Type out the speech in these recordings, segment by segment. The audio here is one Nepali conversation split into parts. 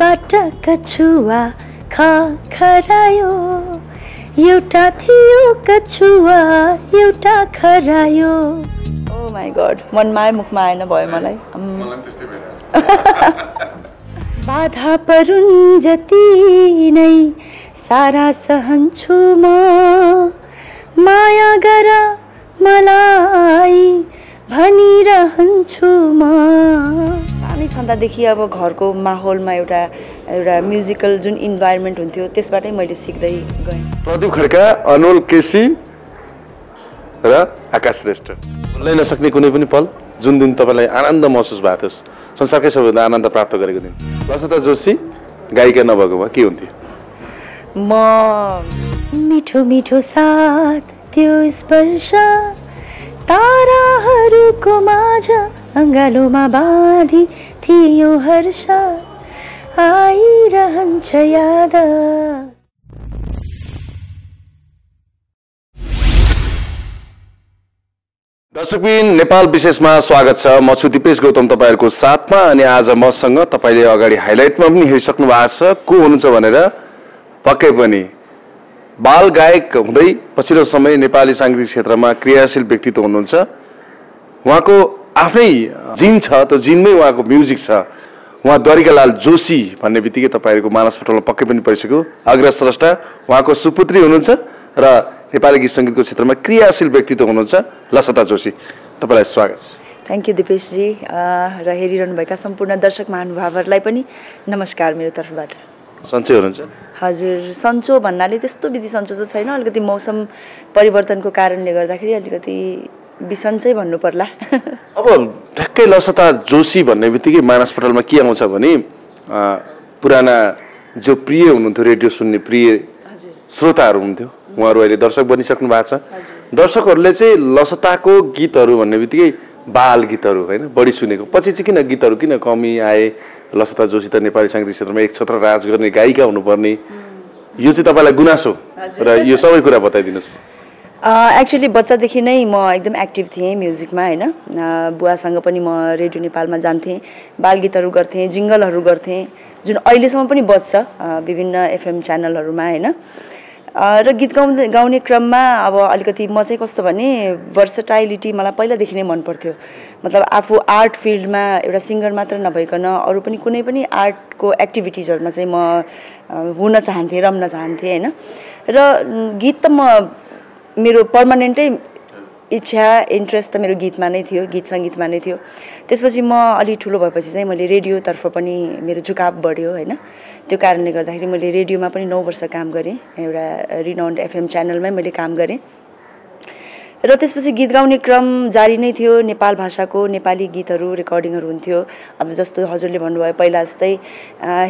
बाट कछुवा ख खरायो। एउटा थियो कछुवा एउटा खरायो। ओ माई गड मनमा आयो मुखमा आएन भयो मलाई। बाधा परुन् जति नै सारा सहन्छु म। माया गर मलाई भनिरहन्छु म। सानै छँदादेखि अब घरको माहौलमा एउटा एउटा म्युजिकल जुन इन्भाइरोमेन्ट हुन्थ्यो त्यसबाटै मैले सिक्दै गएँ। प्रदीप खड्का अनोल केसी र आकाश श्रेष्ठ। भुल्नै नसक्ने कुनै पनि पल जुन दिन तपाईँलाई आनन्द महसुस भएको थियो संसारकै सबैभन्दा आनन्द प्राप्त गरेको दिन। लसता जोशी गायिका नभएको भए के हुन्थ्यो? म मिठो मिठो साथ त्यो स्पर्श ताराहरूको माझ अङ्गालोमा बाँधी थियो हर्ष आइरहन्छ याद दर्शकबिन नेपाल विशेषमा स्वागत छ। म छु दिपेश गौतम तपाईँहरूको साथमा अनि आज मसँग तपाईँले अगाडि हाइलाइटमा पनि हेरिसक्नु भएको छ। को हुनुहुन्छ भनेर? पक्कै पनि। बाल गायक हुँदै पछिल्लो समय नेपाली साङ्गीतिक क्षेत्रमा क्रियाशील व्यक्तित्व हुनुहुन्छ। उहाँको आफ्नै जिन छ त्यो जिनमै उहाँको म्युजिक छ। उहाँ द्वारिकालाल जोशी भन्ने बित्तिकै तपाईँहरूको मानस पटलमा पक्कै पनि परिसक्यो। अग्र स्रष्टा उहाँको सुपुत्री हुनुहुन्छ र नेपाली गीत सङ्गीतको क्षेत्रमा क्रियाशील व्यक्तित्व हुनुहुन्छ लसता जोशी। तपाईँलाई स्वागत। छ थ्याङ्क यू दिपेशजी र हेरिरहनुभएका सम्पूर्ण दर्शक महानुभावहरूलाई पनि नमस्कार मेरो तर्फबाट। सन्चै हुनुहुन्छ। हजुर सन्चो भन्नाले त्यस्तो विधि सन्चो त छैन। अलिकति मौसम परिवर्तनको कारणले गर्दाखेरि अलिकति बिसन्चै भन्नु पर्ला अब ठ्याक्कै लसता जोशी भन्ने बित्तिकै मानस पटलमा के आउँछ भने पुराना जो प्रिय हुनुहुन्थ्यो रेडियो सुन्ने प्रिय श्रोताहरू हुन्थ्यो उहाँहरू अहिले दर्शक बनिसक्नु भएको छ। दर्शकहरूले चाहिँ लसताको गीतहरू भन्ने बित्तिकै बाल गीतहरू होइन बढी सुनेको। पछि चाहिँ किन गीतहरू किन कमी आए? लसता जोशी त नेपाली साङ्गीतिक क्षेत्रमा एक छत्र राज गर्ने गायिका हुनुपर्ने। यो चाहिँ तपाईँलाई गुनासो र यो सबै कुरा बताइदिनुहोस्। एक्चुली बच्चादेखि नै म एकदम एक्टिभ थिएँ म्युजिकमा होइन? बुवासँग पनि म रेडियो नेपालमा जान्थेँ बालगीतहरू गर्थेँ जिङ्गलहरू गर्थेँ जुन अहिलेसम्म पनि बज्छ विभिन्न एफएम च्यानलहरूमा होइन? र गीत गाउँदै गाउने क्रममा अब अलिकति म चाहिँ कस्तो भने भर्सटाइलिटी मलाई पहिलादेखि नै मन पर्थ्यो। मतलब आफू आर्ट फिल्डमा एउटा सिङ्गर मात्र नभइकन अरू पनि कुनै पनि आर्टको एक्टिभिटिजहरूमा चाहिँ म हुन चाहन्थेँ रम्न चाहन्थेँ होइन? र गीत त म मेरो पर्मानेन्टै इच्छा इन्ट्रेस्ट त मेरो गीतमा नै थियो गीत सङ्गीतमा नै थियो। त्यसपछि म अलि ठुलो भएपछि चाहिँ मैले रेडियोतर्फ पनि मेरो झुकाव बढ्यो होइन। त्यो कारणले गर्दाखेरि मैले रेडियोमा पनि नौ वर्ष काम गरेँ एउटा रिनाउन्ड एफएम च्यानलमै मैले काम गरेँ। र त्यसपछि गीत गाउने क्रम जारी नै थियो। नेपाल भाषाको नेपाली गीतहरू रेकर्डिङहरू हुन्थ्यो। अब जस्तो हजुरले भन्नुभयो पहिला जस्तै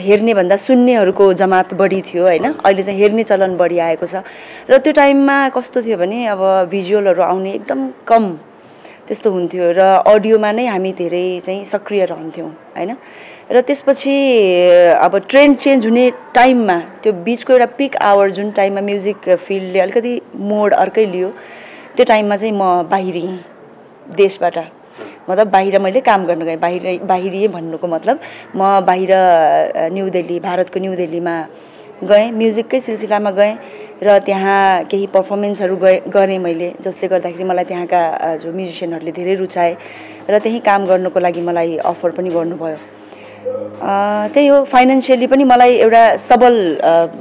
हेर्ने भन्दा सुन्नेहरूको जमात बढी थियो होइन? अहिले चाहिँ हेर्ने चलन बढी आएको छ। र त्यो टाइममा कस्तो थियो भने अब भिजुअलहरू आउने एकदम कम त्यस्तो हुन्थ्यो र अडियोमा नै हामी धेरै चाहिँ सक्रिय रहन्थ्यौँ होइन? र त्यसपछि अब ट्रेन्ड चेन्ज हुने टाइममा त्यो बिचको एउटा पिक आवर जुन टाइममा म्युजिक फिल्डले अलिकति मोड अर्कै लियो त्यो टाइममा चाहिँ म बाहिरिएँ देशबाट मतलब बाहिर मैले काम गर्न गएँ। बाहिर बाहिरिएँ भन्नुको मतलब म बाहिर न्यु दिल्ली भारतको न्यु दिल्लीमा गएँ म्युजिककै सिलसिलामा गएँ र त्यहाँ केही पर्फर्मेन्सहरू गएँ गरेँ मैले जसले गर्दाखेरि मलाई त्यहाँका जो म्युजिसियनहरूले धेरै रुचाए र त्यहीँ काम गर्नुको लागि मलाई अफर पनि गर्नुभयो। त्यही हो फाइनेन्सियली पनि मलाई एउटा सबल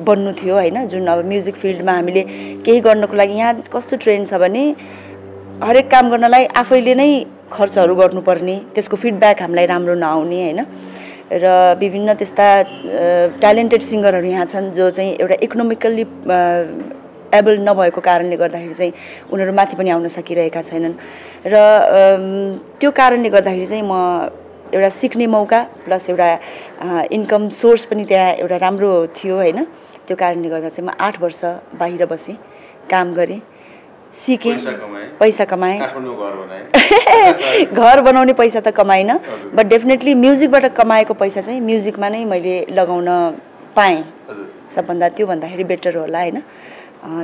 बन्नु थियो होइन जुन अब म्युजिक फिल्डमा हामीले केही गर्नको लागि यहाँ कस्तो ट्रेन्ड छ भने हरेक काम गर्नलाई आफैले नै खर्चहरू गर्नुपर्ने त्यसको फिडब्याक हामीलाई राम्रो नआउने होइन। र विभिन्न त्यस्ता ट्यालेन्टेड सिङ्गरहरू यहाँ छन् जो चाहिँ एउटा इकोनोमिकल्ली एबल नभएको कारणले गर्दाखेरि चाहिँ उनीहरू माथि पनि आउन सकिरहेका छैनन्। र त्यो कारणले गर्दाखेरि चाहिँ म एउटा सिक्ने मौका प्लस एउटा इन्कम सोर्स पनि त्यहाँ एउटा राम्रो थियो होइन। त्यो कारणले गर्दा चाहिँ म आठ वर्ष बाहिर बसेँ काम गरेँ सिकेँ। पैसा कमाएँ। घर बनाउने पैसा त कमाइनँ। बट डेफिनेटली म्युजिकबाट कमाएको पैसा चाहिँ म्युजिकमा नै मैले लगाउन पाएँ। सबभन्दा त्यो भन्दाखेरि बेटर होला होइन।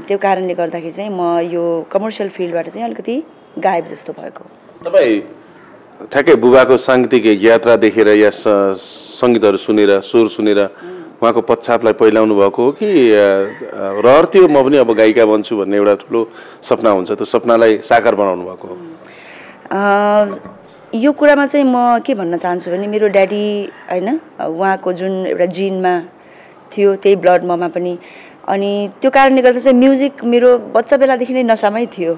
त्यो कारणले गर्दाखेरि चाहिँ म यो कमर्सियल फिल्डबाट चाहिँ अलिकति गायब जस्तो भएको। तपाईँ ठ्याक्कै बुबाको साङ्गीतिक यात्रा देखेर या सङ्गीतहरू सुनेर स्वर सुनेर उहाँको पश्चापलाई पहिलाउनु भएको हो कि रहर थियो म पनि अब गायिका बन्छु भन्ने एउटा ठुलो सपना हुन्छ त्यो सपनालाई साकार बनाउनु भएको हो। यो कुरामा चाहिँ म के भन्न चाहन्छु भने मेरो ड्याडी होइन उहाँको जुन एउटा जिनमा थियो त्यही ब्लड ममा पनि। अनि त्यो कारणले गर्दा चाहिँ म्युजिक मेरो बच्चा बेलादेखि नै नसामै थियो।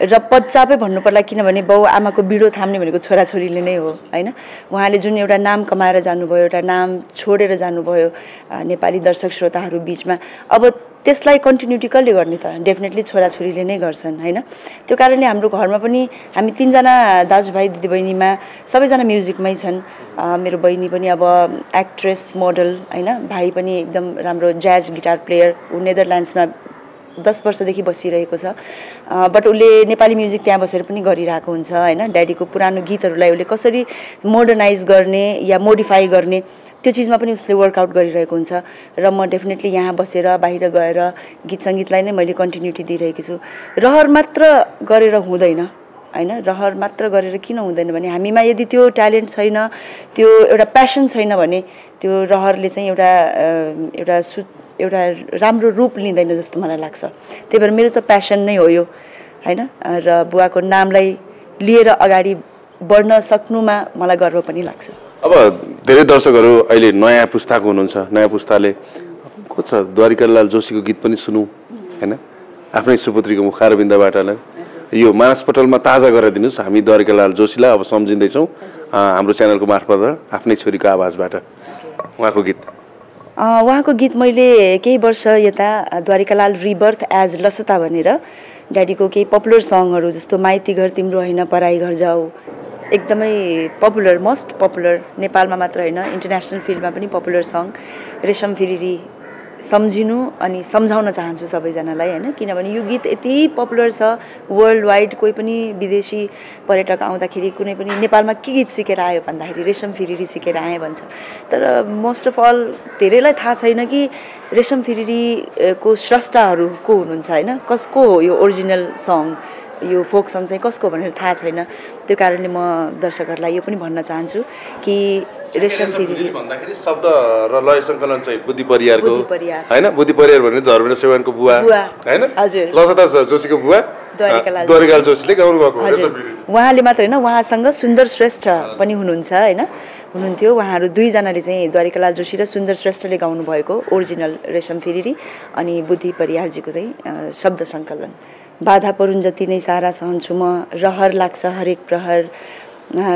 र पच्चापै भन्नु पर्ला किनभने बाउ आमाको बिडो थाम्ने भनेको छोराछोरीले नै हो होइन? उहाँले जुन एउटा नाम कमाएर जानुभयो एउटा नाम छोडेर जानुभयो नेपाली दर्शक श्रोताहरू बिचमा अब त्यसलाई कन्टिन्युटी कसले गर्ने त? डेफिनेटली छोराछोरीले नै गर्छन् होइन? त्यो कारणले हाम्रो घरमा पनि हामी तिनजना दाजुभाइ दिदीबहिनीमा सबैजना म्युजिकमै छन्। मेरो बहिनी पनि अब एक्ट्रेस मोडल होइन? भाइ पनि एकदम राम्रो ज्याज गिटार प्लेयर ऊ नेदरल्यान्ड्समा दस वर्षदेखि बसिरहेको छ। बट उसले नेपाली म्युजिक त्यहाँ बसेर पनि गरिरहेको हुन्छ होइन? ड्याडीको पुरानो गीतहरूलाई उसले कसरी मोडर्नाइज गर्ने या मोडिफाई गर्ने त्यो चिजमा पनि उसले वर्कआउट गरिरहेको हुन्छ। र म डेफिनेटली यहाँ बसेर बाहिर गएर गीत सङ्गीतलाई नै मैले कन्टिन्युटी दिइरहेकी छु। रहर मात्र गरेर हुँदैन होइन? रहर मात्र गरेर किन हुँदैन भने हामीमा यदि त्यो ट्यालेन्ट छैन त्यो एउटा प्यासन छैन भने त्यो रहरले चाहिँ एउटा एउटा सु एउटा राम्रो रूप लिँदैन जस्तो मलाई लाग्छ। त्यही भएर मेरो त प्यासन नै हो यो होइन? र बुवाको नामलाई लिएर अगाडि बढ्न सक्नुमा मलाई गर्व पनि लाग्छ। अब धेरै दर्शकहरू अहिले नयाँ पुस्ताको हुनुहुन्छ नयाँ पुस्ताले को छ? द्वारिकालाल जोशीको गीत पनि सुनौँ होइन? आफ्नै सुपुत्रीको मुखारबिन्दबाट नै यो मानसपटलमा ताजा गरेर दिनुहोस् हामी द्वारिकालाल जोशीलाई अब सम्झिँदैछौँ। हाम्रो च्यानलको मार्फत आफ्नै छोरीको आवाजबाट। उहाँको गीत। उहाँको गीत मैले केही वर्ष यता द्वारिकालाल रिबर्थ एज लसता भनेर ड्याडीको केही पपुलर सङहरू जस्तो माइती घर तिम्रो होइन पराई घर जाऊ। एकदमै पपुलर मोस्ट पपुलर नेपालमा मात्र होइन इन्टरनेसनल फिल्डमा पनि पपुलर सङ। रेशम फिरिरी सम्झिनु अनि सम्झाउन चाहन्छु सबैजनालाई होइन? किनभने यो गीत यति पपुलर छ वर्ल्ड वाइड कोही पनि विदेशी पर्यटक आउँदाखेरि कुनै पनि नेपालमा के गीत सिकेर आयो भन्दाखेरि रेशम फिरिरी सिकेर आएँ भन्छ। तर मोस्ट अफ अल धेरैलाई थाहा छैन कि रेशम फिरिरीको स्रष्टाहरू को हुनुहुन्छ होइन? कसको हो यो ओरिजिनल सङ यो फोक सङ चाहिँ कसको भनेर थाहा छैन। त्यो कारणले म दर्शकहरूलाई यो पनि भन्न चाहन्छु कि रेशम भन्दाखेरि शब्द र लय सङ्कलन चाहिँ बुद्धि परियारको। होइन? बुद्धि परियार भने धर्मेन्द्र सेवानको बुवा। होइन। लसता जोशीको बुवा। द्वारिकाल जोशीले गाउनु भएको हो हजुर। रेशम फिरिरी। उहाँले मात्र होइन उहाँसँग सुन्दर श्रेष्ठ पनि हुनुहुन्छ होइन? हुनुहुन्थ्यो। उहाँहरू दुईजनाले चाहिँ द्वारिकालाल जोशी र सुन्दर श्रेष्ठले गाउनु भएको ओरिजिनल रेशम फिरिरी अनि बुद्धि परियारजीको चाहिँ शब्द सङ्कलन। बाधा परुन् जति नै सारा सहन्छु म रहर लाग्छ हरेक प्रहर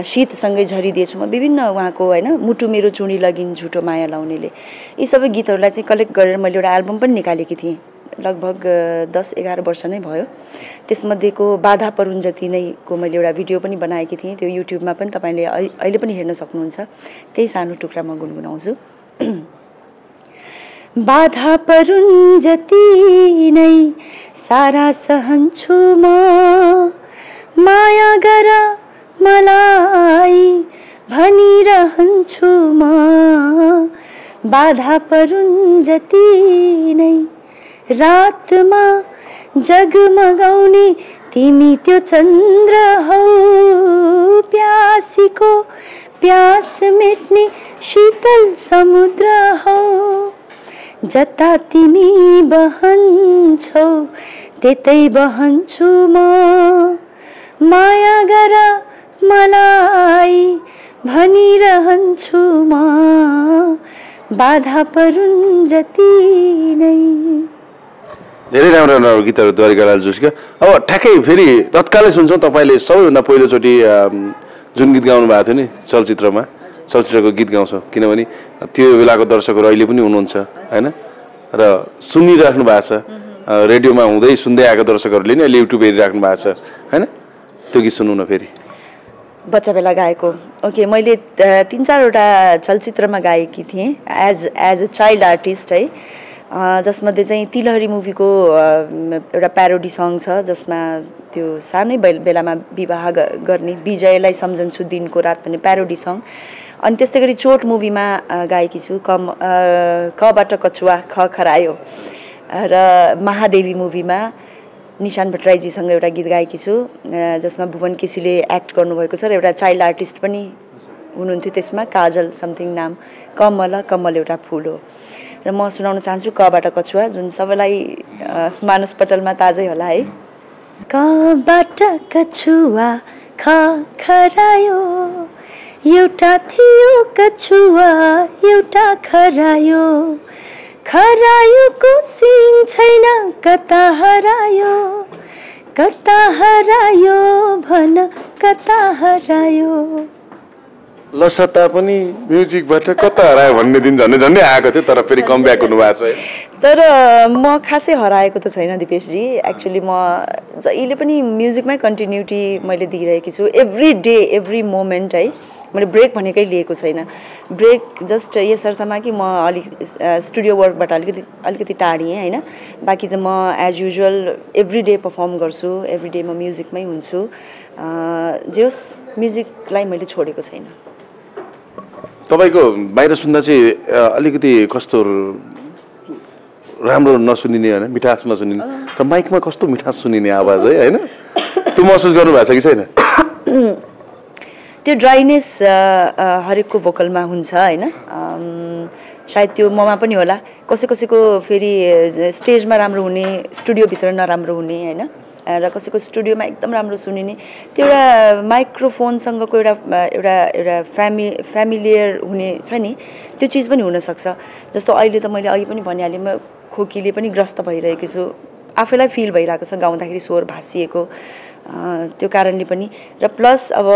शीतसँगै झरिदिएछु। म विभिन्न उहाँको होइन मुटु मेरो चुडी लगिन् झुटो माया लाउनेले। यी सबै गीतहरूलाई चाहिँ कलेक्ट गरेर मैले एउटा एल्बम पनि निकालेकी थिएँ। लगभग दस एघार वर्ष नै भयो। त्यसमध्येको बाधा परुन् जति नैको मैले एउटा भिडियो पनि बनाएकी थिएँ। त्यो युट्युबमा पनि तपाईँले अहिले पनि हेर्न सक्नुहुन्छ। त्यही सानो टुक्रा म गुनगुनाउँछु। बाधा परुन् जति नै सारा सहन्छु म। माया गर मलाई भनिरहन्छु म। बाधा परुन् जति नै रातमा जगमगाउने तिमी त्यो चन्द्र हौ। प्यासीको प्यास मेट्ने शीतल समुद्र हौ। जता तिमी बहन्छौ त्यतै बहन्छु म। माया गर मलाई भनिरहन्छु म। बाधा परुन् जति नै। धेरै राम्रो राम्रो गीतहरू द्वारिकालाल जोशीका। अब ठ्याक्कै फेरि तत्कालै सुन्छौँ। तपाईँले सबैभन्दा पहिलोचोटि जुन गीत गाउनु भएको थियो नि चलचित्रमा। चलचित्रको गीत गाउँछौँ। किनभने त्यो बेलाको दर्शकहरू अहिले पनि हुनुहुन्छ होइन? र सुनिराख्नु भएको छ। रेडियोमा हुँदै सुन्दै आएको दर्शकहरूले नि अहिले युट्युब हेरिराख्नु भएको छ होइन? त्यो गीत सुनौँ न फेरि। बच्चा बेला गाएको। ओके मैले तिन चारवटा चलचित्रमा गाएकी थिएँ as as a child artist है। जसमध्ये चाहिँ तिलहरी मुभीको एउटा प्यारोडी सङ छ जसमा त्यो सानै बेल बेलामा विवाह गर्ने विजयलाई सम्झन्छु दिनको रात भन्ने प्यारोडी सङ अनि त्यस्तै गरी चोट मुभीमा गाएकी छु कम कबाट कछुवा ख खरायो र महादेवी मुभीमा निशान भट्टराईजीसँग एउटा गीत गाएकी छु जसमा भुवन केसीले एक्ट गर्नुभएको छ र एउटा चाइल्ड आर्टिस्ट पनि हुनुहुन्थ्यो त्यसमा काजल समथिङ नाम कमल कमल एउटा फुल हो। र म सुनाउन चाहन्छु कबाट कछुवा जुन सबैलाई मानसपटलमा ताजै होला है। कबाट कछुवा खरायो। एउटा थियो कछुवा एउटा खरायो। खरायोको सिङ छैन कता हरायो? कता हरायो भन कता हरायो? लसता पनि म्युजिकबाट कता हरायो भन्ने दिन झन्डै झन्डै आएको थियो तर फेरि कम ब्याक हुनुभएको छ। तर म खासै हराएको त छैन दिपेशजी। एक्चुली म जहिले पनि म्युजिकमै कन्टिन्युटी मैले दिइरहेकी छु एभ्री डे एभ्री मोमेन्ट है। मैले ब्रेक भनेकै लिएको छैन। ब्रेक जस्ट यसर्थमा कि म अलिक स्टुडियो वर्कबाट अलिकति अलिकति टाढिएँ होइन। बाँकी त म as usual every day perform गर्छु एभ्री डे म म्युजिकमै हुन्छु। जे होस् म्युजिकलाई मैले छोडेको छैन। तपाईँको बाहिर सुन्दा चाहिँ अलिकति कस्तो राम्रो नसुनिने होइन मिठास नसुनिने। र माइकमा कस्तो मिठास सुनिने आवाज है होइन? त्यो महसुस गर्नुभएको छ कि छैन? त्यो ड्राइनेस हरेकको भोकलमा हुन्छ होइन? सायद त्यो ममा पनि होला। कसै कसैको फेरि स्टेजमा राम्रो हुने स्टुडियोभित्र नराम्रो हुने होइन? र कसैको स्टुडियोमा एकदम राम्रो सुनिने। त्यो एउटा माइक्रोफोनसँगको एउटा एउटा एउटा फ्यामि फ्यामिलियर हुने छ नि त्यो चिज पनि हुनसक्छ। जस्तो अहिले त मैले अघि पनि भनिहालेँ म खोकीले पनि ग्रस्त भइरहेको छु। आफैलाई फिल भइरहेको छ गाउँदाखेरि स्वर भाँसिएको त्यो कारणले पनि। र प्लस अब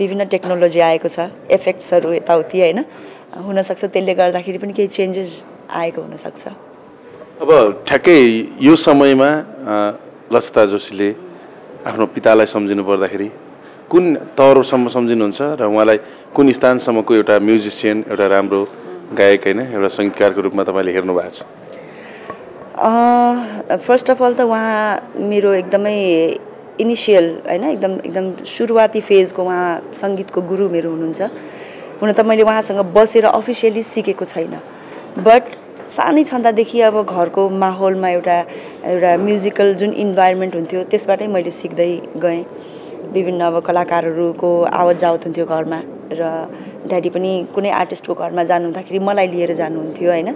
विभिन्न टेक्नोलोजी आएको छ एफेक्ट्सहरू यताउति होइन? हुनसक्छ त्यसले गर्दाखेरि पनि केही चेन्जेस आएको हुनसक्छ। अब ठ्याक्कै यो समयमा लसता जोशीले आफ्नो पितालाई सम्झिनु पर्दाखेरि कुन तहसम्म सम्झिनुहुन्छ र उहाँलाई कुन स्थानसम्मको एउटा म्युजिसियन एउटा राम्रो गायक होइन एउटा सङ्गीतकारको रूपमा तपाईँले हेर्नु भएको छ? फर्स्ट अफ अल त उहाँ मेरो एकदमै इनिसियल होइन एकदम एकदम सुरुवाती फेजको उहाँ सङ्गीतको गुरु मेरो हुनुहुन्छ। हुन त मैले उहाँसँग बसेर अफिसियली सिकेको छैन। बट सानै छँदादेखि अब घरको माहौलमा एउटा एउटा म्युजिकल जुन इन्भाइरोमेन्ट हुन्थ्यो त्यसबाटै मैले सिक्दै गएँ। विभिन्न अब कलाकारहरूको आवत जावत हुन्थ्यो घरमा र ड्याडी पनि कुनै आर्टिस्टको घरमा जानुहुँदाखेरि मलाई लिएर जानुहुन्थ्यो होइन?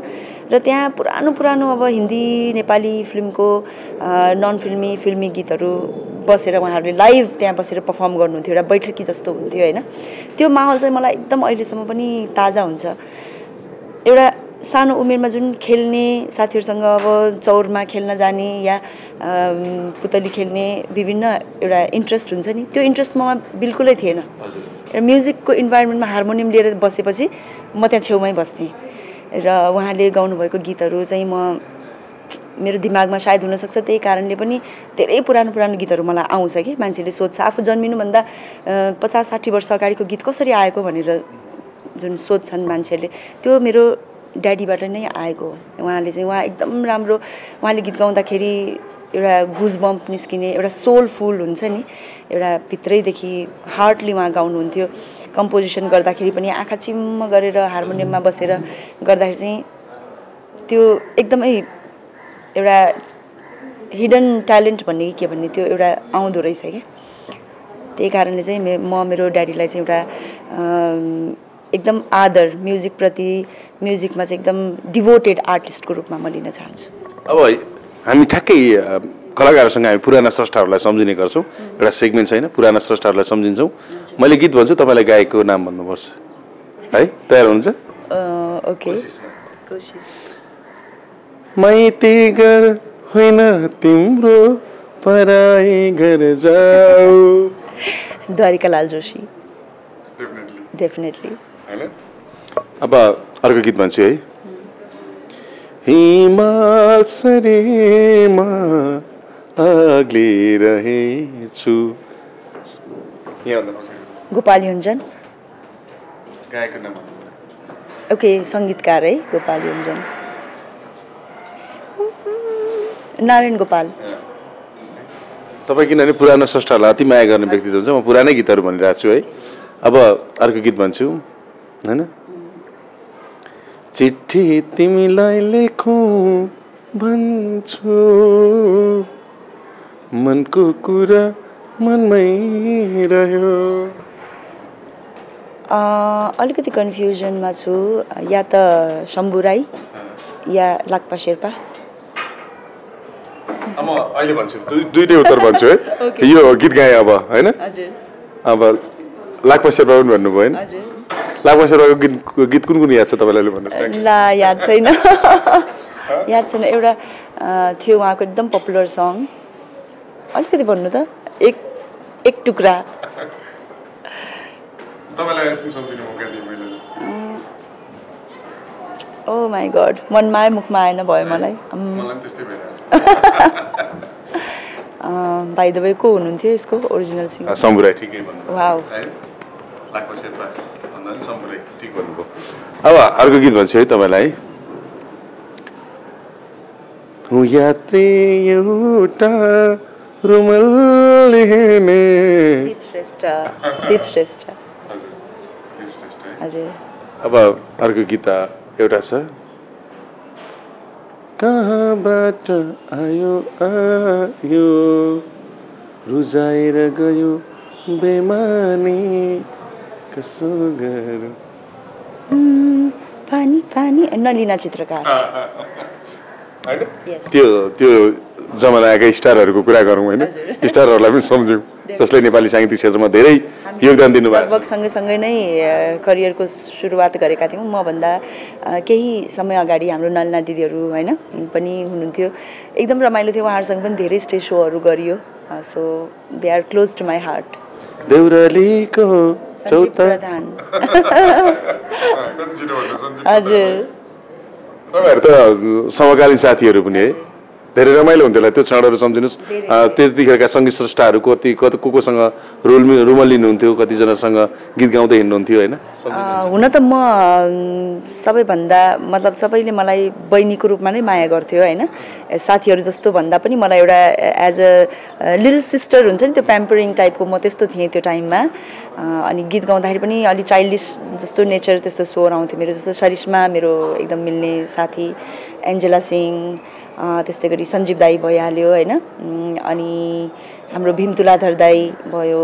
र त्यहाँ पुरानो पुरानो अब हिन्दी नेपाली फिल्मको नन फिल्मी फिल्मी गीतहरू बसेर उहाँहरूले लाइभ त्यहाँ बसेर पर्फर्म गर्नुहुन्थ्यो एउटा बैठकी जस्तो हुन्थ्यो होइन? त्यो माहौल चाहिँ मलाई एकदम अहिलेसम्म पनि ताजा हुन्छ। एउटा सानो उमेरमा जुन खेल्ने साथीहरूसँग अब चौरमा खेल्न जाने या पुतली खेल्ने विभिन्न एउटा इन्ट्रेस्ट हुन्छ नि त्यो इन्ट्रेस्ट ममा बिल्कुलै थिएन। र म्युजिकको इन्भाइरोमेन्टमा हार्मोनियम लिएर बसेपछि म त्यहाँ छेउमै बस्थेँ। र उहाँले गाउनुभएको गीतहरू चाहिँ म मेरो दिमागमा सायद हुनसक्छ त्यही कारणले पनि धेरै पुरानो पुरानो गीतहरू मलाई आउँछ कि। मान्छेले सोध्छ आफू जन्मिनुभन्दा पचास साठी वर्ष अगाडिको गीत कसरी आएको? भनेर जुन सोध्छन् मान्छेले। त्यो मेरो ड्याडीबाट नै आएको। उहाँले चाहिँ उहाँ एकदम राम्रो उहाँले गीत गाउँदाखेरि एउटा गुज बम्प निस्किने एउटा सोलफुल हुन्छ नि एउटा भित्रैदेखि हार्टली उहाँ गाउनुहुन्थ्यो। कम्पोजिसन गर्दाखेरि पनि आँखा चिम्म गरेर हार्मोनियममा बसेर गर्दाखेरि चाहिँ त्यो एकदमै एउटा हिडन ट्यालेन्ट भन्ने कि भन्ने त्यो एउटा आउँदो रहेछ क्या। त्यही कारणले चाहिँ मे म मेरो ड्याडीलाई चाहिँ एउटा एकदम आदर म्युजिकप्रति म्युजिकमा चाहिँ एकदम डिभोटेड आर्टिस्टको रूपमा म लिन चाहन्छु। अब हामी ठ्याक्कै अ, कलाकारसँग हामी पुराना स्रष्टाहरूलाई सम्झिने गर्छौँ। एउटा सेगमेन्ट छैन पुराना स्रष्टाहरूलाई सम्झिन्छौँ। मैले गीत भन्छु तपाईँलाई गायकको नाम भन्नुपर्छ। है तयार हुनुहुन्छ? अ, ओके। कोसिस। माइती घर होइन तिम्रो पराई घर जाऊ। द्वारिकालाल जोशी। डेफिनेटली अब अर्को गीत भन्छु है। हिमाल सरीमा अग्लिरहेछु। गोपाल योन्जन। ओके सङ्गीतकार है गोपाल योन्जन। नारायण गोपाल। तपाईँ किनभने पुरानो स्रष्टाहरूलाई अति माया गर्ने व्यक्तित्व हुन्छ। म पुरानै गीतहरू भनिरहेको छु है। अब अर्को गीत भन्छु। होइन? चिठी तिमीलाई लेखौँ भन्छु। मनको कुरा मनमै रह्यो। अ, अलिकति कन्फ्युजनमा छु। या त शम्भु राई या लाक्पा शेर्पा। अब म अहिले भन्छु। दुइटै उत्तर भन्छु है. यो गीत गाएँ अब होइन? हजुर। अब लाक्पा शेर्पा पनि भन्नुभयो होइन? शेर्पाको गीत गीत कुन कुन याद छ तपाईँलाई ला याद छैन। याद छैन एउटा थियो उहाँको एकदम पपुलर सङ। अलिकति भन्नु त एक एक टुक्रा। ओ माई गड मनमा आयो मुखमा आएन भयो मलाई। बाई द वे को हुनुहुन्थ्यो यसको ओरिजिनल सिङ्गर वाउ ठिक भन्नुभयो। अब अर्को गीत भन्छु है तपाईँलाई। यात्री एउटा रुमल अब अर्को गीत एउटा छ। कहाँबाट आयो आयो? रुजाएर गयो बेमानी। पानी पानी नलिना चित्रकार. त्यो त्यो जमानाका स्टारहरूको कुरा गरौँ होइन। स्टारहरूलाई पनि सम्झौँ जसले नेपाली साहित्य क्षेत्रमा धेरै योगदान दिनुभएको लगभग सँगैसँगै नै करियरको सुरुवात गरेका थियौँ। मभन्दा केही समय अगाडि हाम्रो नलिना दिदीहरू होइन पनि हुनुहुन्थ्यो। एकदम रमाइलो थियो। उहाँहरूसँग पनि धेरै स्टेज सोहरू गरियो। So they are close to my heart देउरालीको चौता प्रधान हजुर तपाईँहरू त समकालीन साथीहरू पनि है धेरै रमाइलो हुन्थ्यो होला। त्यो क्षणहरू सम्झिनुहोस्। त्यतिखेरका सङ्गीत स्रष्टाहरू कति कति को कोसँग रोल रुमल लिनुहुन्थ्यो कतिजनासँग गीत गाउँदै हिँड्नुहुन्थ्यो होइन? हुन त म सबैभन्दा मतलब सबैले मलाई बहिनीको रूपमा नै माया गर्थ्यो होइन? साथीहरू जस्तो भन्दा पनि मलाई एउटा एज अ लिल सिस्टर हुन्छ नि त्यो प्याम्परिङ टाइपको म त्यस्तो थिएँ त्यो टाइममा। अनि गीत गाउँदाखेरि पनि अलिक चाइल्डिस जस्तो नेचर त्यस्तो स्वर आउँथ्यो मेरो जस्तो सरिस्मा मेरो एकदम मिल्ने साथी एन्जेला सिंह त्यस्तै गरी सञ्जीव दाई भइहाल्यो होइन? अनि हाम्रो भीम तुलाधर दाई भयो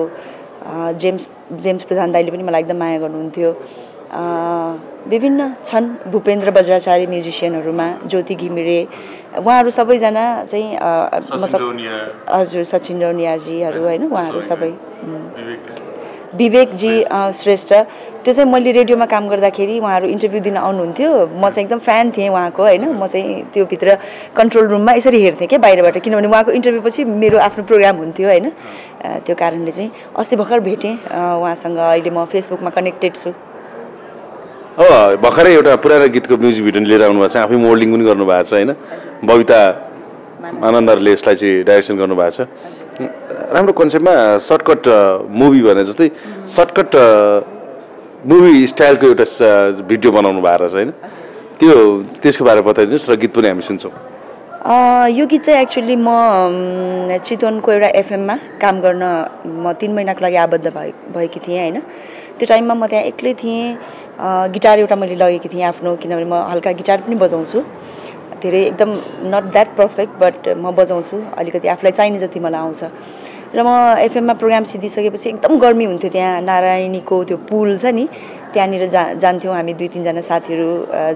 जेम्स जेम्स प्रधान दाईले पनि मलाई एकदम माया गर्नुहुन्थ्यो। विभिन्न छन् भूपेन्द्र बज्राचार्य म्युजिसियनहरूमा ज्योति घिमिरे उहाँहरू सबैजना चाहिँ मतलब हजुर सचिन रौनियाजीहरू होइन उहाँहरू सबै। विवेकजी श्रेष्ठ। त्यो चाहिँ मैले रेडियोमा काम गर्दाखेरि उहाँहरू इन्टरभ्यू दिन आउनुहुन्थ्यो। म चाहिँ एकदम फ्यान थिएँ उहाँको होइन? म चाहिँ त्यो भित्र कन्ट्रोल रुममा यसरी हेर्थेँ क्या बाहिरबाट। किनभने उहाँको इन्टरभ्यू पछि मेरो आफ्नो प्रोग्राम हुन्थ्यो होइन? त्यो कारणले चाहिँ अस्ति भर्खर भेटेँ उहाँसँग अहिले म फेसबुकमा कनेक्टेड छु। अब भर्खरै एउटा पुरानो गीतको म्युजिक भिडियो लिएर आउनुभएको छ। आफै मोल्डिङ पनि गर्नुभएको छ होइन? बबिता आनन्दहरूले यसलाई चाहिँ डाइरेक्सन गर्नुभएको छ। राम्रो कन्सेप्टमा सर्टकट मुभी भने जस्तै सर्टकट मुभी स्टाइलको एउटा भिडियो बनाउनु भएको रहेछ होइन? त्यो त्यसको बारेमा बताइदिनुहोस् र गीत पनि हामी सुन्छौँ। यो गीत चाहिँ एक्चुअली म चितवनको एउटा एफएममा काम गर्न म तिन महिनाको लागि आबद्ध भए भएकी थिएँ होइन? त्यो टाइममा म त्यहाँ एक्लै थिएँ। गिटार एउटा मैले लगेकी थिएँ आफ्नो किनभने म हल्का गिटार पनि बजाउँछु। धेरै एकदम नट द्याट पर्फेक्ट बट म बजाउँछु। अलिकति आफूलाई चाहिने जति मलाई आउँछ। र म एफएममा प्रोग्राम सिद्धिसकेपछि एकदम गर्मी हुन्थ्यो त्यहाँ। नारायणीको त्यो पुल छ नि त्यहाँनिर जा जान्थ्यौँ हामी दुई तिनजना साथीहरू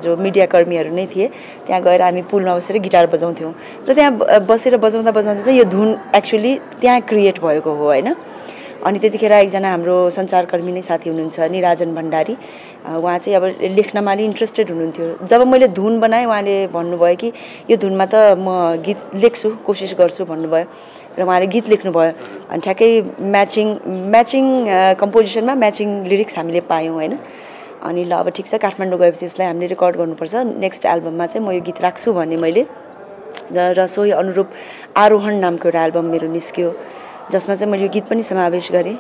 जो मिडियाकर्मीहरू नै थिए। त्यहाँ गएर हामी पुलमा बसेर गिटार बजाउँथ्यौँ। र त्यहाँ बसेर बजाउँदा बजाउँदा चाहिँ यो धुन एक्चुली त्यहाँ क्रिएट भएको हो होइन? अनि त्यतिखेर एकजना हाम्रो सञ्चारकर्मी नै साथी हुनुहुन्छ निराजन भण्डारी। उहाँ चाहिँ अब लेख्नमा अलि इन्ट्रेस्टेड हुनुहुन्थ्यो। जब मैले धुन बनाएँ उहाँले भन्नुभयो कि यो धुनमा त म गीत लेख्छु कोसिस गर्छु भन्नुभयो। र उहाँले गीत लेख्नुभयो। अनि ठ्याक्कै म्याचिङ म्याचिङ कम्पोजिसनमा म्याचिङ लिरिक्स हामीले पायौँ होइन। अनि ल अब ठिक छ काठमाडौँ गएपछि यसलाई हामीले रेकर्ड गर्नुपर्छ। नेक्स्ट एल्बममा चाहिँ म यो गीत राख्छु भन्ने मैले। र र सोही अनुरूप आरोहण नामको एउटा एल्बम मेरो निस्क्यो। जसमा चाहिँ मैले यो गीत पनि समावेश गरेँ।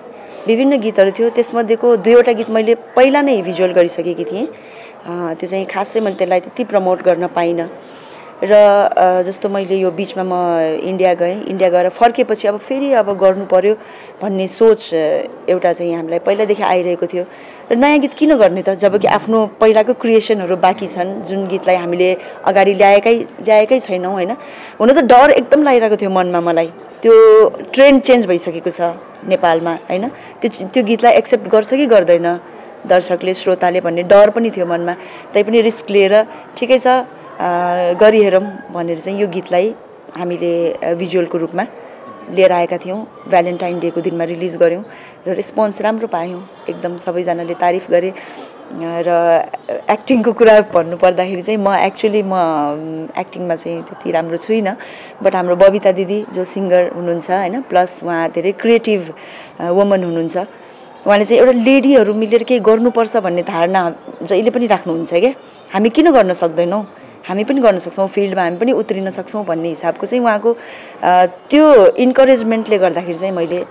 विभिन्न गीतहरू थियो त्यसमध्येको दुईवटा गीत मैले पहिला नै भिजुअल गरिसकेकी थिएँ। त्यो चाहिँ खासै मैले त्यसलाई त्यति प्रमोट गर्न पाइनँ। र जस्तो मैले यो बिचमा म इन्डिया गएँ। इन्डिया गएर फर्केपछि अब फेरि अब गर्नु पर्यो भन्ने सोच एउटा चाहिँ हामीलाई पहिल्यैदेखि आइरहेको थियो। र नयाँ गीत किन गर्ने त? जब कि आफ्नो पहिलाको क्रिएसनहरू बाँकी छन् जुन गीतलाई हामीले अगाडि ल्याएकै ल्याएकै छैनौँ होइन? हुन त डर एकदम लागिरहेको थियो मनमा मलाई। त्यो ट्रेन्ड चेन्ज भइसकेको छ नेपालमा होइन? त्यो त्यो गीतलाई एक्सेप्ट गर्छ कि गर्दैन दर्शकले श्रोताले भन्ने डर पनि थियो मनमा। तैपनि रिस्क लिएर ठिकै छ। गरिहेरौँ भनेर चाहिँ यो गीतलाई हामीले भिजुअलको रूपमा लिएर आएका थियौँ। भ्यालेन्टाइन डेको दिनमा रिलिज गऱ्यौँ र रेस्पोन्स राम्रो पायौँ। एकदम सबैजनाले तारिफ गरे। र एक्टिङको कुरा भन्नु पर्दाखेरि चाहिँ म एक्चुली म एक्टिङमा चाहिँ त्यति राम्रो छुइनँ। बट हाम्रो बबिता दिदी जो सिङ्गर हुनुहुन्छ होइन प्लस उहाँ धेरै क्रिएटिभ वुमन हुनुहुन्छ उहाँले चाहिँ एउटा लेडीहरू मिलेर केही गर्नुपर्छ भन्ने धारणा जहिले पनि राख्नुहुन्छ क्या? हामी किन गर्न सक्दैनौँ? हामी पनि गर्न सक्छौँ फिल्डमा हामी पनि उत्रिन सक्छौँ भन्ने हिसाबको चाहिँ उहाँको त्यो इन्करेजमेन्टले गर्दाखेरि चाहिँ मैले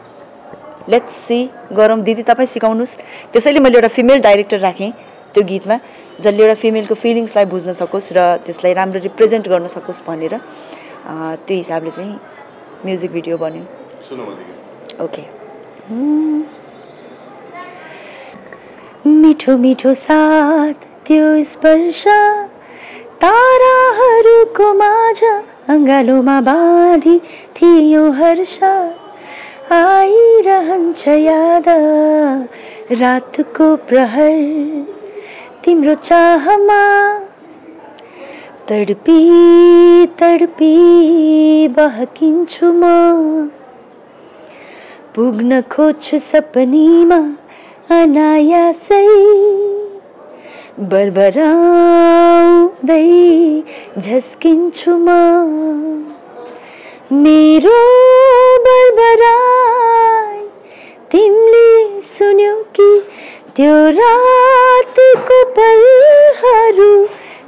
लेट्स सी गरौँ। दिदी तपाईँ सिकाउनुहोस्। त्यसैले मैले एउटा फिमेल डाइरेक्टर राखेँ त्यो गीतमा जसले एउटा फिमेलको फिलिङ्सलाई बुझ्न सकोस् र त्यसलाई राम्रो रिप्रेजेन्ट गर्न सकोस् भनेर त्यो हिसाबले चाहिँ म्युजिक भिडियो बन्यो। ओके मिठो मिठो साथ त्यो स्पर्श ताराहरूको माझ अँगालोमा बाँधी थियो हर्ष। आइरहन्छ याद रातको प्रहर। तिम्रो चाहमा तडपी तडपी बहकिन्छु म। पुग्न खोज्छु सपनीमा अनायासै। बरबराउँदै झस्किन्छु म। मेरो बरबराई तिमीले सुन्यौ कि त्यो रातको पलहरू?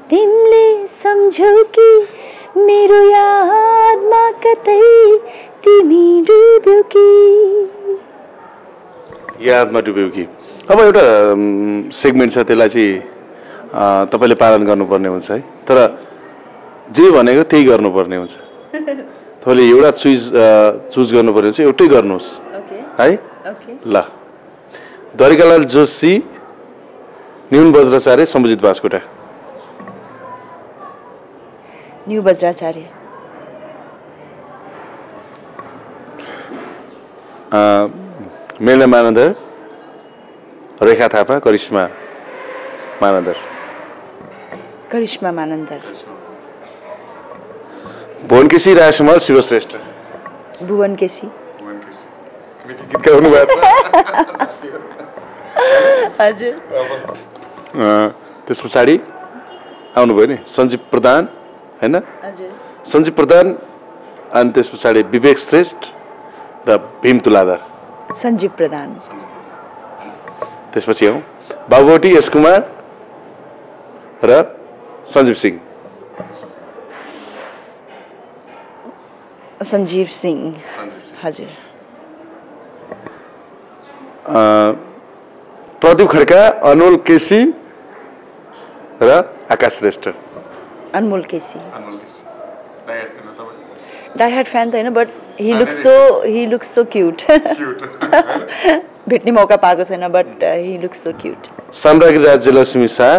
तिमीले सम्झौ कि मेरो यादमा कतै तिमी डुब्यौ कि? यादमा डुब्यो कि? अब एउटा सेगमेन्ट छ त्यसलाई चाहिँ अ, तपाईँले पालन गर्नुपर्ने हुन्छ है। तर जे भनेको त्यही गर्नुपर्ने हुन्छ। तपाईँले एउटा चुज चुज गर्नुपर्ने हुन्छ एउटै गर्नुहोस्। ओके। है? ओके। ल। द्वारिकालाल जोशी न्यून वज्राचार्य सम्बुजित बास्कोटा। न्यू वज्राचार्य अ, मेलना मानन्दर रेखा थापा करिश्मा मानन्दर। करिश्मा मानन्दर। शिवश्रेष्ठ। भुवन केसी गीत गाउनु भएको छ। हजुर। अ, त्यस पछाडि आउनुभयो नि सञ्जीव प्रधान होइन? हजुर। सञ्जीव प्रधान अनि त्यस पछाडि विवेक श्रेष्ठ र भीम तुलाधर। सञ्जीव प्रधान। त्यसपछि आउँ। बाबुवटी यस कुमार र सञ्जीव सिंह। सञ्जीव सिंह। हजुर। प्रदीप खड्का अनमोल केसी र आकाश श्रेष्ठ। अनमोल केसी। डाइहार्ट फ्यान त होइन but he looks so he looks so cute भेट्ने मौका पाएको छैन but he looks so cute Samrajya Rajyalaxmi Shah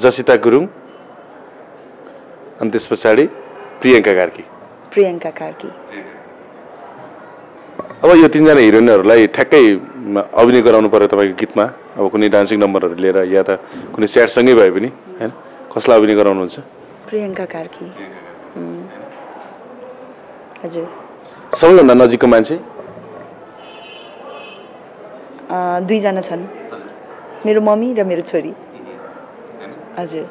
Jasita Gurung अनि त्यस पछाडि प्रियङ्का कार्की। प्रियङ्का कार्की। अब यो तिनजना हिरोइनहरूलाई ठ्याक्कै अभिनय गराउनु पऱ्यो तपाईँको गीतमा। अब कुनै डान्सिङ नम्बरहरू लिएर या त कुनै स्याडसँगै भए पनि होइन? कसलाई अभिनय गराउनुहुन्छ? प्रियङ्का कार्की. हजुर। सबैभन्दा नजिकको मान्छे? दुईजना छन्। मेरो मम्मी र मेरो छोरी। हजुर।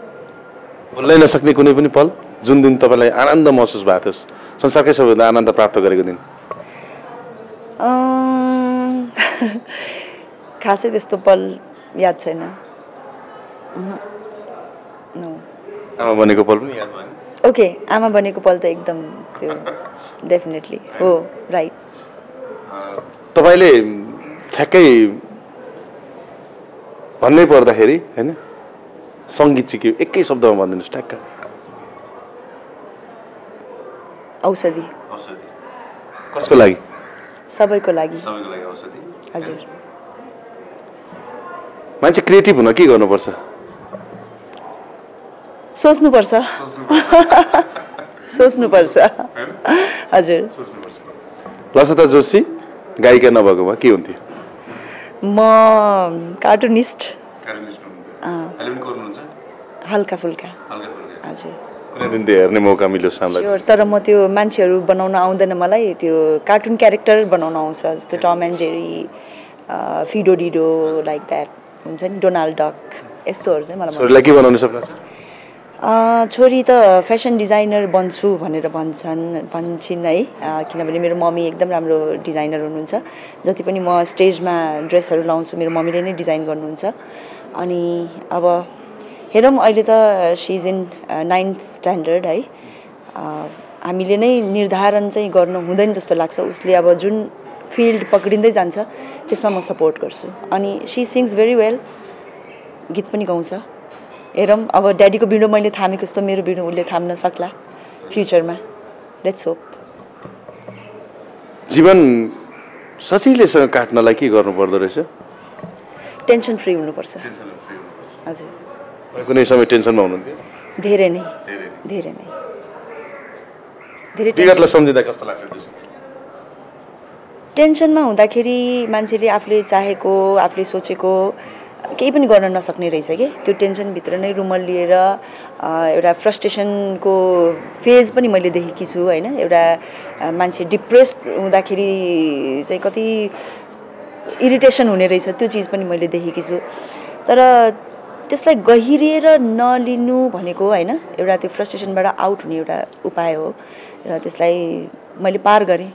भुल्नै नसक्ने कुनै पनि पल जुन दिन तपाईँलाई आनन्द महसुस भएको थियो संसारकै सबैभन्दा आनन्द प्राप्त गरेको दिन। खासै त्यस्तो पल याद छैन. आमा बनेको पल पनि याद भएन ओके आमा बनेको पल त एकदम त्यो डेफिनेटली हो राइट तपाईँले ठ्याक्कै भन्नै पर्दाखेरि होइन? सङ्गीत चाहिँ के हो? एकै शब्दमा भनिदिनुहोस् ठ्याक्क। औषधि। औषधि। कसको लागि? सबैको लागि। सबैको लागि औषधि। हजुर। मान्छे क्रिएटिभ हुन के गर्नुपर्छ? सोच्नुपर्छ। सोच्नुपर्छ। हजुर। लसता जोशी गायिका नभएको भए के हुन्थ्यो? म कार्टुनिस्ट। अँ, हल्का फुल्का। हजुर। कुनै दिन त्यो हेर्ने मौका मिल्यो स्योर तर म त्यो मान्छेहरू बनाउन आउँदैन मलाई। त्यो कार्टुन क्यारेक्टर बनाउन आउँछ जस्तो Tom and Jerry Fido Dido like that. हुन्छ नि डोनाल्ड डक। यस्तोहरू चाहिँ मलाई के बनाउनु सक्नुहुन्छ? छोरी त फेसन डिजाइनर बन्छु भनेर भन्छन् भन्छन् है। किनभने मेरो मम्मी एकदम राम्रो डिजाइनर हुनुहुन्छ। जति पनि म स्टेजमा ड्रेसहरू लाउँछु मेरो मम्मीले नै डिजाइन गर्नुहुन्छ। अनि अब हेरौँ अहिले त सिज इन नाइन्थ स्ट्यान्डर्ड है। हामीले नै निर्धारण चाहिँ गर्नु हुँदैन जस्तो लाग्छ। उसले अब जुन फिल्ड पक्रिँदै जान्छ त्यसमा म सपोर्ट गर्छु। अनि सी सिङ्स भेरी वेल गीत पनि गाउँछ। हेरौँ। अब ड्याडीको बिडो मैले थामेको जस्तो मेरो बिडो उसले थाम्न सक्ला फ्युचरमा। लेट्स होप जीवन सजिलैसँग काट्नलाई के गर्नु पर्दो रहेछ? टेन्सन फ्री हुनुपर्छ। हजुर। कुनै समय टेन्सनमा हुनुहुन्थ्यो? धेरै नै। धेरै नै। धेरै टेन्सन- विगतलाई सम्झिँदा कस्तो लाग्छ? टेन्सनमा हुँदाखेरि मान्छेले आफूले चाहेको आफूले सोचेको केही पनि गर्न नसक्ने रहेछ कि? त्यो टेन्सनभित्र नै रुमल लिएर एउटा फ्रस्ट्रेसनको फेज पनि मैले देखेकी छु होइन? एउटा मान्छे डिप्रेस्ड हुँदाखेरि चाहिँ कति इरिटेसन हुने रहेछ त्यो चिज पनि मैले देखेकी छु। तर त्यसलाई गहिरिएर नलिनु भनेको होइन? एउटा त्यो फ्रस्ट्रेसनबाट आउट हुने एउटा उपाय हो र त्यसलाई मैले पार गरेँ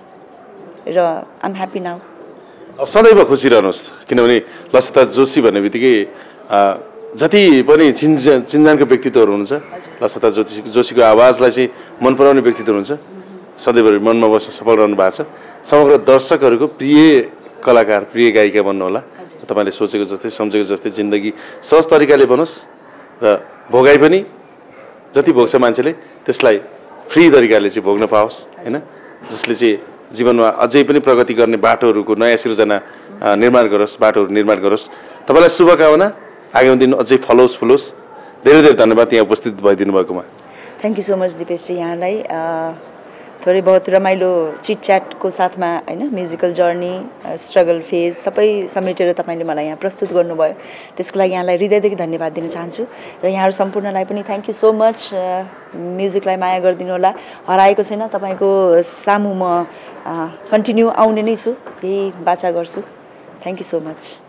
र आम ह्याप्पी नाउ सदैव खुसी रहनुहोस् किनभने लसिता जोशी भन्ने बित्तिकै जति पनि चिन्ज चिन्जानको व्यक्तित्वहरू हुनुहुन्छ लसिता जोशी जोशीको आवाजलाई चाहिँ मन पराउने व्यक्तित्व हुनुहुन्छ सधैँभरि मनमा बस्न सफल रहनु भएको छ। समग्र दर्शकहरूको प्रिय कलाकार प्रिय गायिका बन्नुहोला तपाईँले सोचेको जस्तै सम्झेको जस्तै जिन्दगी सहज तरिकाले बनोस् र भोगाइ पनि जति भोग्छ मान्छेले त्यसलाई फ्री तरिकाले चाहिँ भोग्न पाओस् होइन? जसले चाहिँ जीवनमा अझै पनि प्रगति गर्ने बाटोहरूको नयाँ सिर्जना निर्माण गरोस् बाटोहरू निर्माण गरोस्। तपाईँलाई शुभकामना। आगामी दिन अझै फलोस् फुलोस्। धेरै धेरै धन्यवाद यहाँ उपस्थित भइदिनु भएकोमा thank you so much Dipesh ji यहाँलाई। थोरै बहुत रमाइलो चिटच्याटको साथमा होइन म्युजिकल जर्नी स्ट्रगल फेज सबै समेटेर तपाईँले मलाई यहाँ प्रस्तुत गर्नुभयो। त्यसको लागि यहाँलाई हृदयदेखि धन्यवाद दिन चाहन्छु र यहाँहरू सम्पूर्णलाई पनि थ्याङ्क यू सो मच म्युजिकलाई माया गरिदिनु होला। हराएको छैन तपाईँको सामु म कन्टिन्यू आउने नै छु। यही बाचा गर्छु। Thank you so much